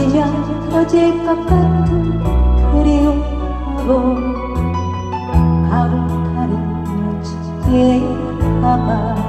지면 터질 것 같은 그리움으로 가을 타는 여자의 가봐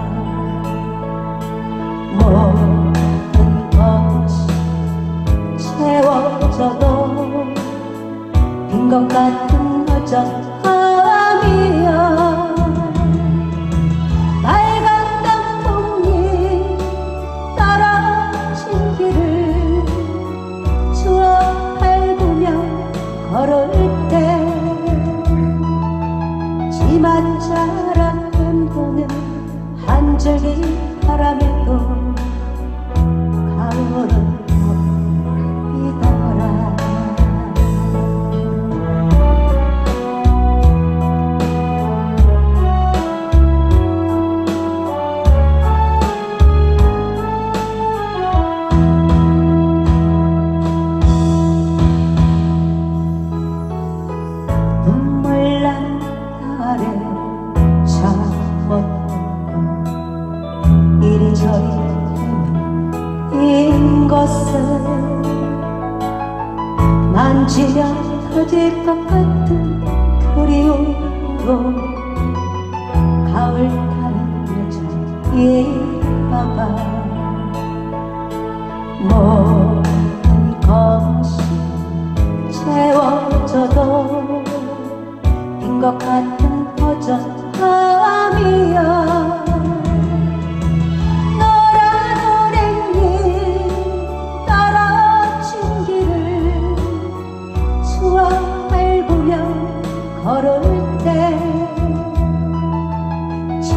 저리 인 것은 만지면 터질 것 같은 그리움으로 가을 타는 여자의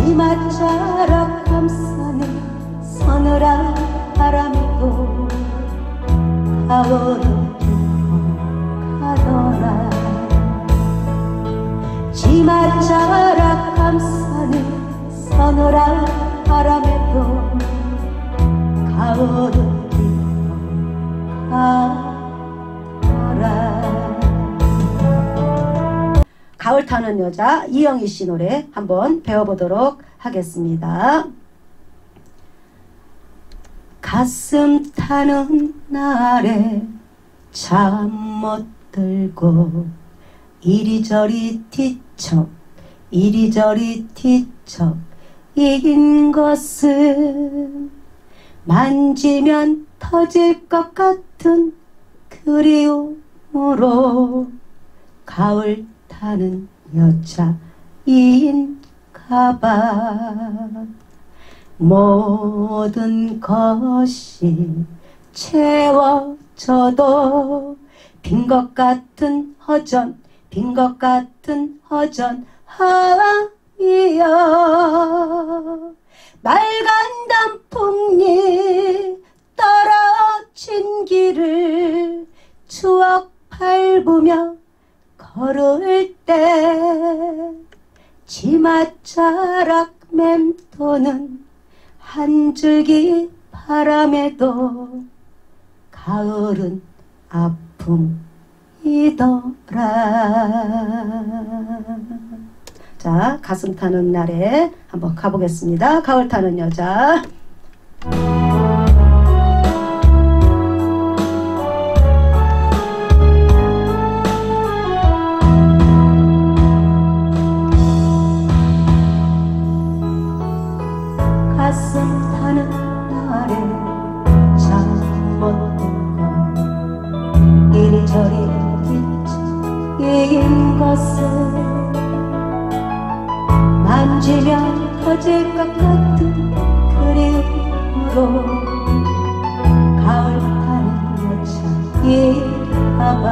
지맛자락 감싸는 서늘한 바람도 가을은 가더라. 지맛자락 감싸는 서늘한 바람에도 가을은 가더라 가을 타는 여자 이영희 씨 노래 한번 배워보도록 하겠습니다. 가슴 타는 날에 잠 못 들고 이리저리 뒤척 이리저리 뒤척 인 것은 만지면 터질 것 같은 그리움으로 가을 타는 여자인가봐. 모든 것이 채워져도 빈 것 같은 허전 빈 것 같은 허전 함이여. 맑은 단풍잎 떨어진 길을 추억 밟으며 걸을 때 지맛자락 맴도는 한 줄기 바람에도 가을은 아픔이더라. 자 가슴 타는 날에 한번 가보겠습니다. 가을 타는 여자 저리 뒤척인 것은 만지면 터질 것 같은 그리움으로 가을 타는 여자의 가봐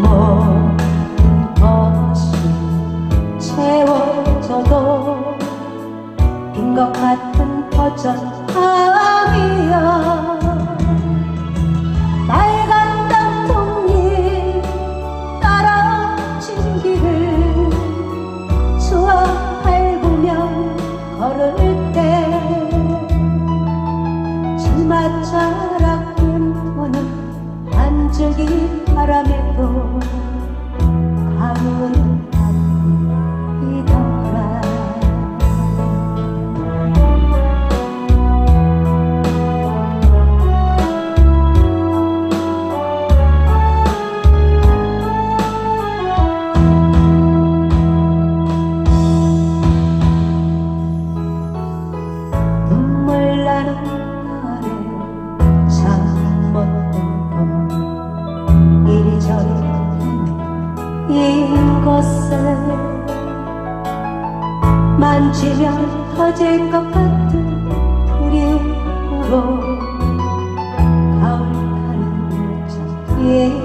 모든 것이 채워져도 빈 것 같은 허전 바짝바짝 꿈꾸는 안쪽이 바람에 또 가을은 나는 지면 터질 것 같은 그리움으로 가을 타는 여자의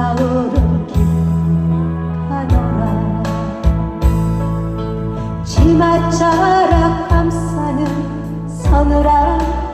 가을은 가노라. 치맛자락 감싸는 서늘한